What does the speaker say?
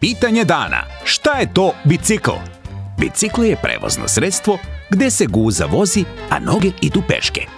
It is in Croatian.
Pitanje dana. Šta je to bicikl? Bicikl je prevozno sredstvo gdje se guza vozi, a noge idu peške.